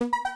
you.